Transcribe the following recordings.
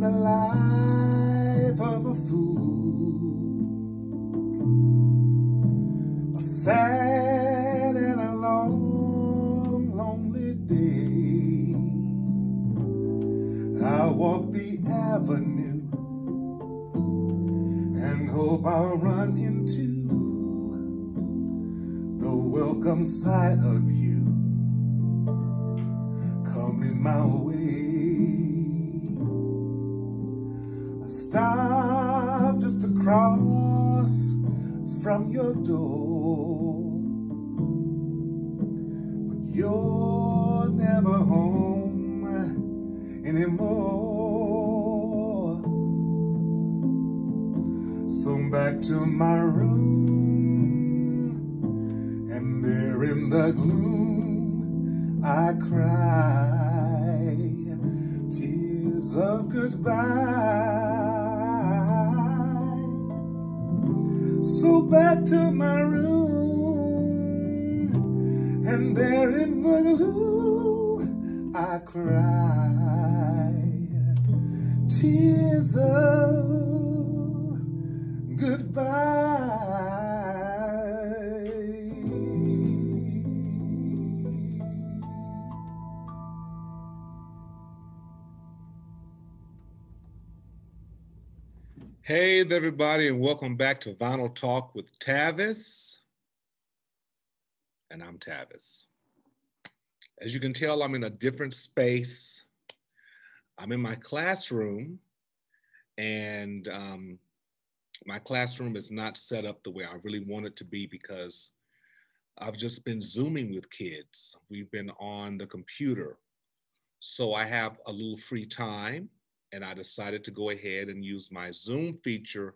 the life of a fool. A sad and a long, lonely day. I walk the avenue and hope I'll run into the welcome sight of you coming my way. Across from your door, but you're never home anymore. So back to my room, and there in the gloom, I cry tears of goodbye. So back to my room, and there in the gloom, I cry tears of goodbye. Hey everybody, and welcome back to Vinyl Talk with Tavis. And I'm Tavis. As you can tell, I'm in a different space. I'm in my classroom, and um, my classroom is not set up the way I really want it to be because I've just been Zooming with kids. We've been on the computer. So I have a little free time and I decided to go ahead and use my Zoom feature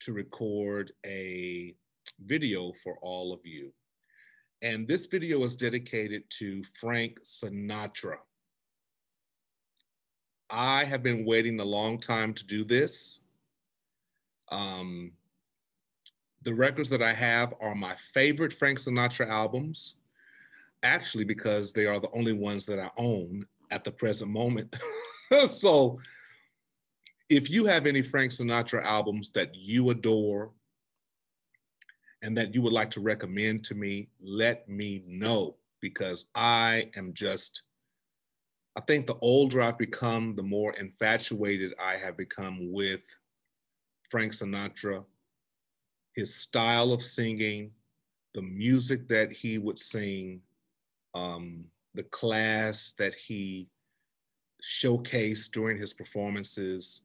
to record a video for all of you. And this video is dedicated to Frank Sinatra. I have been waiting a long time to do this. Um, the records that I have are my favorite Frank Sinatra albums, actually, because they are the only ones that I own at the present moment. so, if you have any Frank Sinatra albums that you adore and that you would like to recommend to me, let me know because I am just, I think the older I've become, the more infatuated I have become with Frank Sinatra, his style of singing, the music that he would sing, um, the class that he showcased during his performances.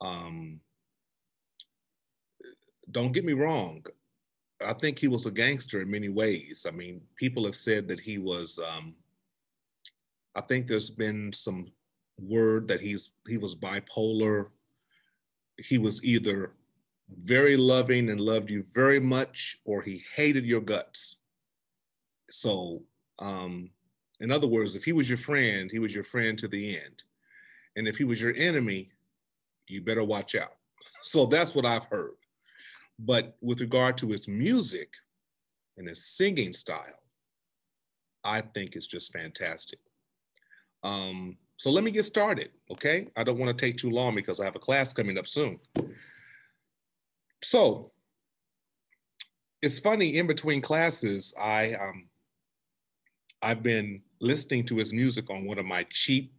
Um, don't get me wrong. I think he was a gangster in many ways. I mean, people have said that he was. Um, I think there's been some word that he's he was bipolar. He was either very loving and loved you very much, or he hated your guts. So, um, in other words, if he was your friend, he was your friend to the end, and if he was your enemy, you better watch out. So that's what I've heard. But with regard to his music and his singing style, I think it's just fantastic. Um, so let me get started, okay? I don't want to take too long because I have a class coming up soon. So it's funny, in between classes, I um, I've been listening to his music on one of my cheap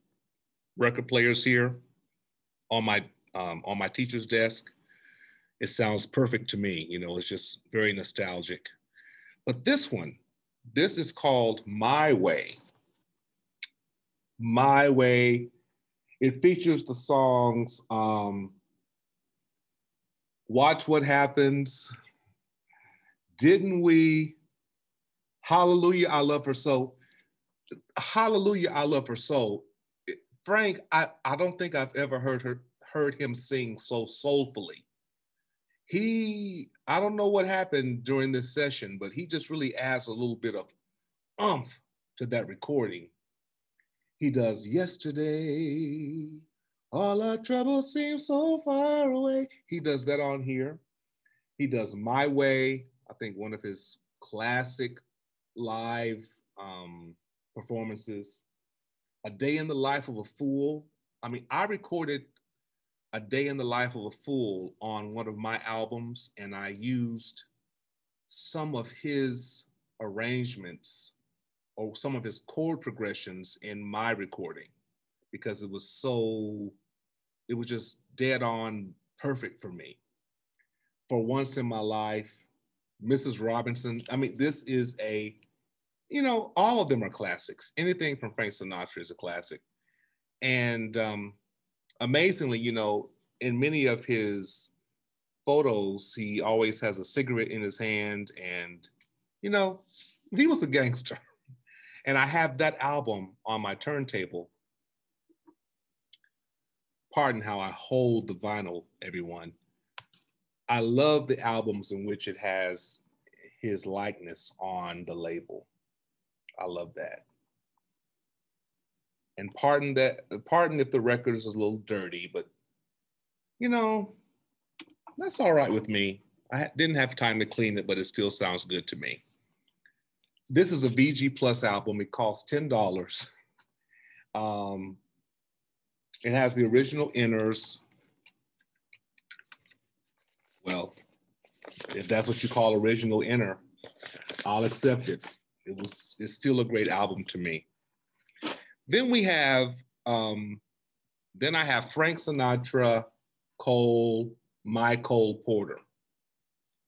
record players here on my um, on my teacher's desk. It sounds perfect to me. You know, it's just very nostalgic. But this one, this is called My Way. My Way. It features the songs um, Watch What Happens, Didn't We, Hallelujah, I Love Her So. Hallelujah, I Love Her So. Frank, I, I don't think I've ever heard her heard him sing so soulfully. He, I don't know what happened during this session, but he just really adds a little bit of umph to that recording. He does yesterday, all our troubles seem so far away. He does that on here. He does My Way, I think one of his classic live um, performances. A Day in the Life of a Fool. I mean, I recorded A Day in the Life of a Fool on one of my albums, and I used some of his arrangements or some of his chord progressions in my recording because it was so it was just dead on perfect for me. For once in my life, Mrs. Robinson. I mean, this is a, you know, all of them are classics. Anything from Frank Sinatra is a classic. And um, amazingly, you know, in many of his photos, he always has a cigarette in his hand. And, you know, he was a gangster. And I have that album on my turntable. Pardon how I hold the vinyl, everyone. I love the albums in which it has his likeness on the label. I love that. And pardon that, pardon if the record is a little dirty, but you know, that's all right with me. I didn't have time to clean it, but it still sounds good to me. This is a VG Plus album. It costs $10. Um, it has the original inners. Well, if that's what you call original inner, I'll accept it. It was it's still a great album to me. Then we have um, then I have Frank Sinatra, Cole, my Cole Porter.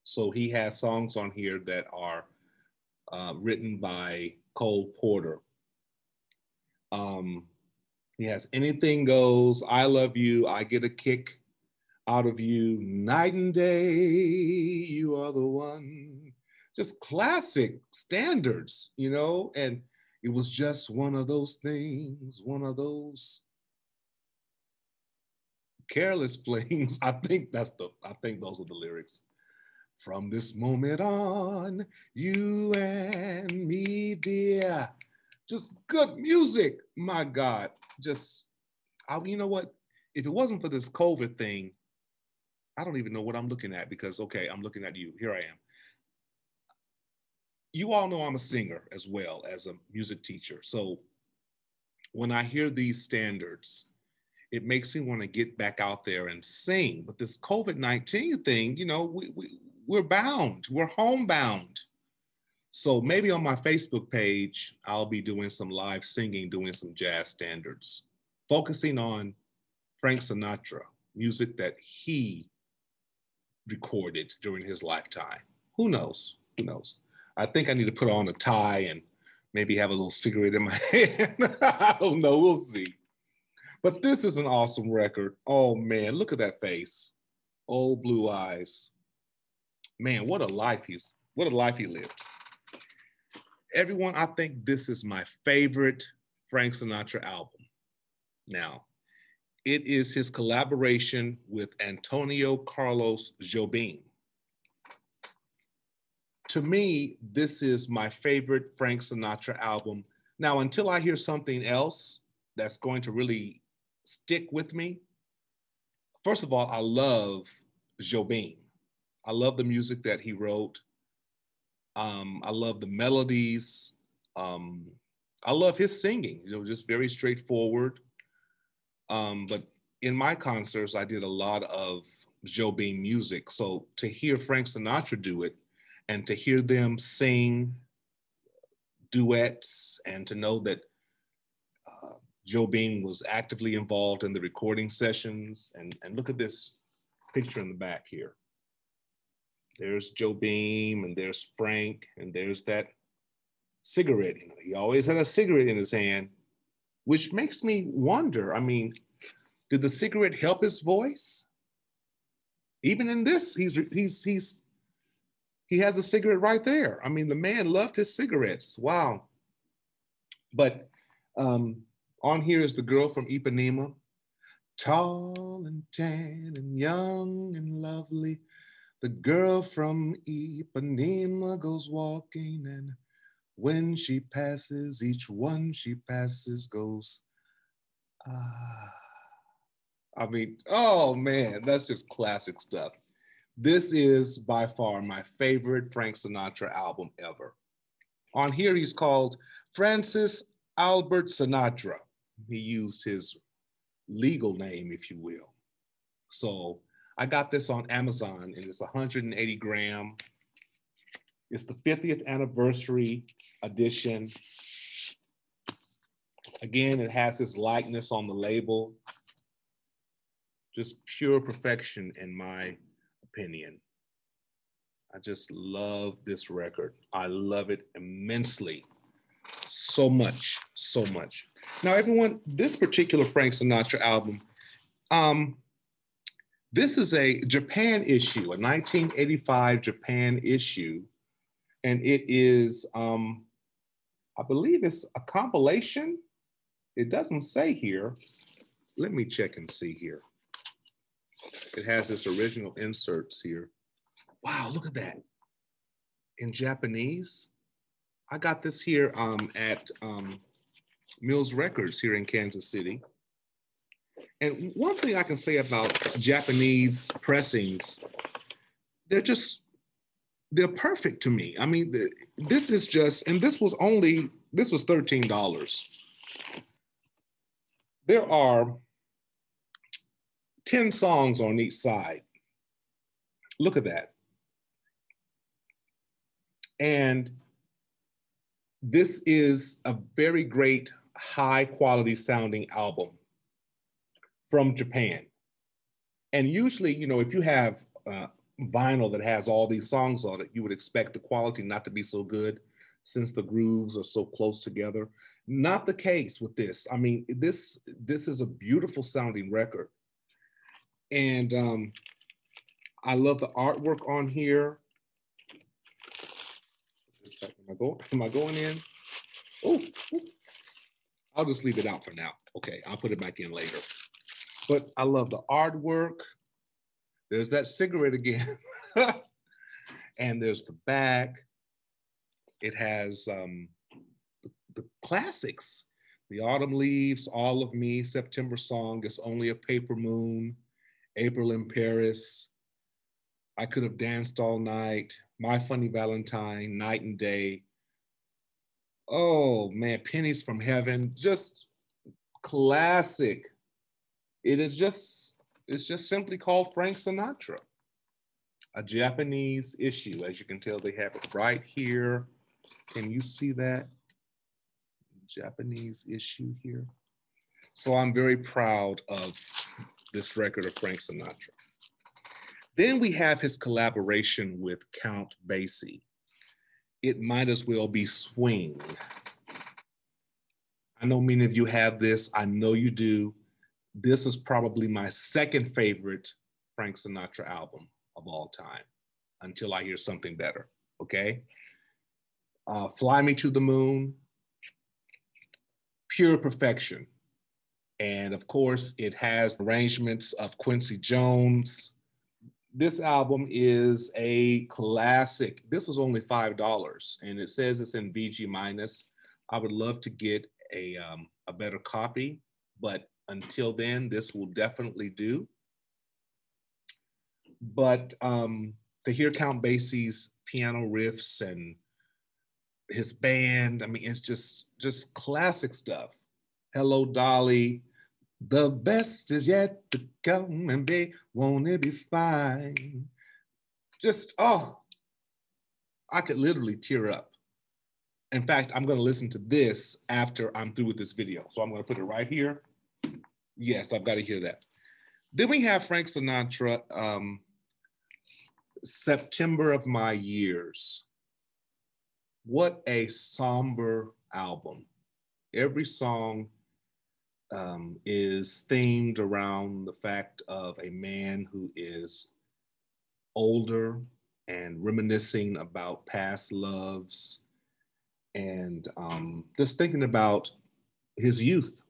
So he has songs on here that are uh, written by Cole Porter. Um, he has Anything Goes, I Love You, I Get a Kick Out of You, Night and Day, You Are the One. Just classic standards, you know, and it was just one of those things, one of those careless flings. I think that's the, I think those are the lyrics. From this moment on, you and me, dear. Just good music. My God. Just, I, you know what? If it wasn't for this COVID thing, I don't even know what I'm looking at because, okay, I'm looking at you. Here I am. You all know I'm a singer as well as a music teacher. So when I hear these standards, it makes me want to get back out there and sing. But this COVID 19 thing, you know, we, we, we're bound, we're homebound. So maybe on my Facebook page, I'll be doing some live singing, doing some jazz standards, focusing on Frank Sinatra, music that he recorded during his lifetime. Who knows? Who knows? I think I need to put on a tie and maybe have a little cigarette in my hand. I don't know. We'll see. But this is an awesome record. Oh man, look at that face. Oh, blue eyes. Man, what a life he's what a life he lived. Everyone, I think this is my favorite Frank Sinatra album. Now, it is his collaboration with Antonio Carlos Jobim. To me, this is my favorite Frank Sinatra album. Now, until I hear something else that's going to really stick with me. First of all, I love Jobim. I love the music that he wrote. Um, I love the melodies. Um, I love his singing, you know, just very straightforward. Um, but in my concerts, I did a lot of Jobim music. So to hear Frank Sinatra do it and to hear them sing duets and to know that uh, Jobim was actively involved in the recording sessions. And, and look at this picture in the back here. There's Jobim and there's Frank and there's that cigarette. You know, he always had a cigarette in his hand, which makes me wonder. I mean, did the cigarette help his voice? Even in this, he's he's he's he has a cigarette right there. I mean, the man loved his cigarettes. Wow. But um, on here is the girl from Ipanema, tall and tan and young and lovely. The girl from Ipanema goes walking, and when she passes, each one she passes goes, ah. I mean, oh man, that's just classic stuff. This is by far my favorite Frank Sinatra album ever. On here, he's called Francis Albert Sinatra. He used his legal name, if you will. So I got this on Amazon and it's 180 gram. It's the 50th anniversary edition. Again, it has his likeness on the label. just pure perfection in my opinion. I just love this record. I love it immensely. So much, so much. Now, everyone, this particular Frank Sinatra album, um, this is a Japan issue, a 1985 Japan issue, and it is, um, I believe it's a compilation. It doesn't say here. Let me check and see here. It has its original inserts here. Wow, look at that. In Japanese. I got this here um, at um, Mills Records here in Kansas City. And one thing I can say about Japanese pressings, they're just, they're perfect to me. I mean, this is just, and this was only, this was $13. There are 10 songs on each side. Look at that. And this is a very great, high quality sounding album from Japan. And usually, you know, if you have uh, vinyl that has all these songs on it, you would expect the quality not to be so good since the grooves are so close together. Not the case with this. I mean, this this is a beautiful sounding record. And um, I love the artwork on here. Am I going? Am I going in? Oh, I'll just leave it out for now. Okay, I'll put it back in later. But I love the artwork. There's that cigarette again. and there's the back. It has um, the, the classics. The Autumn Leaves, All of Me, September Song, It's Only a Paper Moon, April in Paris, I Could Have Danced All Night, My Funny Valentine, Night and Day. Oh man, Pennies from Heaven, just classic. It is just, it's just simply called Frank Sinatra. A Japanese issue. As you can tell, they have it right here. Can you see that? Japanese issue here. So I'm very proud of this record of Frank Sinatra. Then we have his collaboration with Count Basie. It might as well be Swing. I know many of you have this. I know you do. This is probably my second favorite Frank Sinatra album of all time until I hear something better. Okay. Uh, Fly Me to the Moon, Pure Perfection. And of course, it has arrangements of Quincy Jones, this album is a classic. This was only $5 and it says it's in VG minus. I would love to get a, um, a better copy, but until then, this will definitely do. But um, to hear Count Basie's piano riffs and his band, I mean, it's just just classic stuff. Hello, Dolly, the best is yet to come, and they won't it be fine? Just, oh, I could literally tear up. In fact, I'm going to listen to this after I'm through with this video. So I'm going to put it right here. Yes, I've got to hear that. Then we have Frank Sinatra, um, September of My Years. What a somber album. Every song um, is themed around the fact of a man who is older and reminiscing about past loves and um, just thinking about his youth.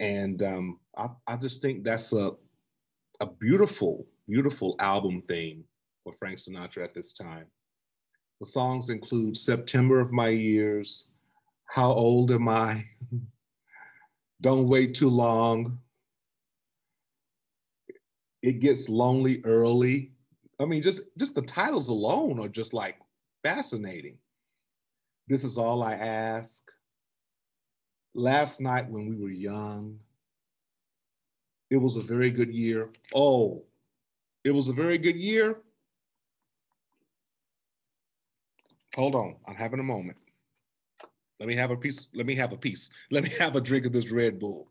And um, I, I, just think that's a, a beautiful, beautiful album theme for Frank Sinatra at this time. The songs include September of My Years, How Old Am I? Don't wait too long. It gets lonely early. I mean, just just the titles alone are just like fascinating. This is all I ask. Last night when we were young, it was a very good year. Oh, it was a very good year. Hold on, I'm having a moment. Let me have a piece. Let me have a piece. Let me have a drink of this Red Bull.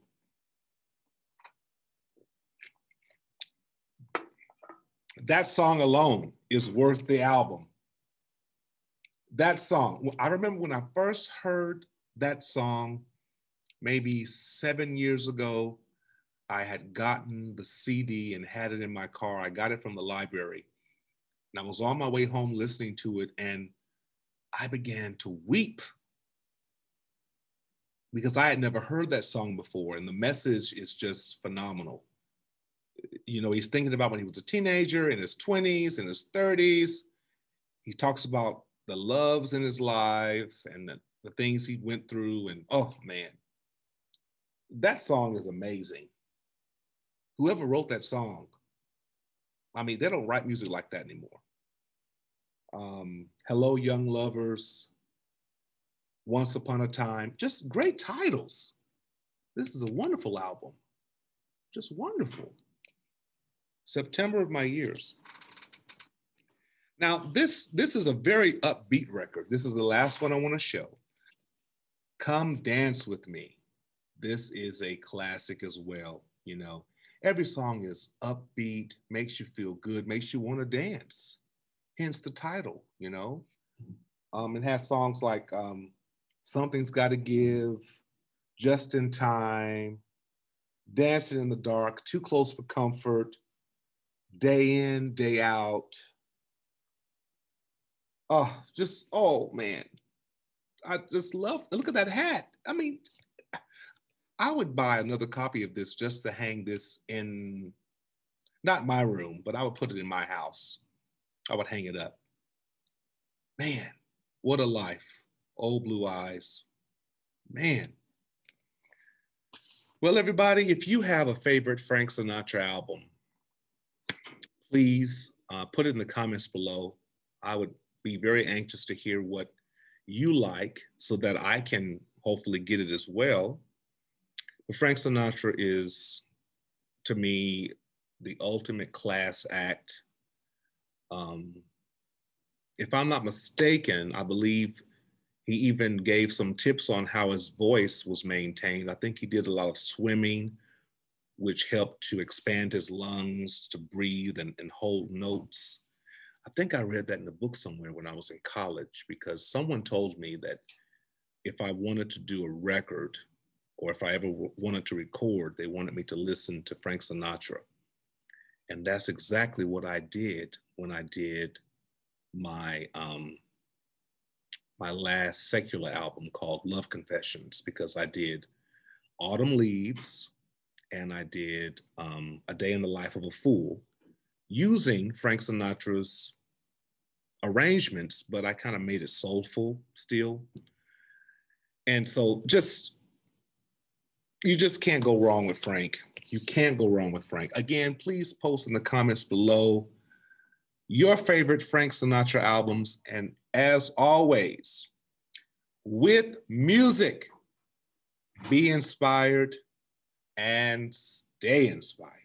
that song alone is worth the album. That song, I remember when I first heard that song, maybe seven years ago, I had gotten the CD and had it in my car. I got it from the library. And I was on my way home listening to it, and I began to weep because I had never heard that song before. And the message is just phenomenal. You know, he's thinking about when he was a teenager, in his 20s, in his 30s. He talks about the loves in his life and the, the things he went through. And oh, man, that song is amazing. Whoever wrote that song, I mean, they don't write music like that anymore. Um, Hello, Young Lovers, Once Upon a Time, just great titles. This is a wonderful album, just wonderful. September of my years. Now, this, this is a very upbeat record. This is the last one I want to show. Come Dance With Me. This is a classic as well. You know, every song is upbeat, makes you feel good, makes you want to dance. Hence the title, you know. Um, it has songs like um, Something's Gotta Give, Just in Time, Dancing in the Dark, Too Close for Comfort, Day In, Day Out. Oh, just, oh man. I just love, look at that hat. I mean, I would buy another copy of this just to hang this in, not my room, but I would put it in my house. I would hang it up. Man, what a life. Old blue eyes. Man. Well, everybody, if you have a favorite Frank Sinatra album, please uh, put it in the comments below. I would be very anxious to hear what you like so that I can hopefully get it as well. But Frank Sinatra is, to me, the ultimate class act. Um, if I'm not mistaken, I believe he even gave some tips on how his voice was maintained. I think he did a lot of swimming, which helped to expand his lungs to breathe and, and hold notes. I think I read that in a book somewhere when I was in college because someone told me that if I wanted to do a record or if I ever wanted to record, they wanted me to listen to Frank Sinatra. And that's exactly what I did when I did my um, my last secular album called Love Confessions because I did Autumn Leaves and I did um, A Day in the Life of a Fool using Frank Sinatra's arrangements, but I kind of made it soulful still. And so just you just can't go wrong with Frank. You can't go wrong with Frank. Again, please post in the comments below your favorite Frank Sinatra albums. And as always, with music, be inspired and stay inspired.